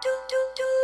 do do do.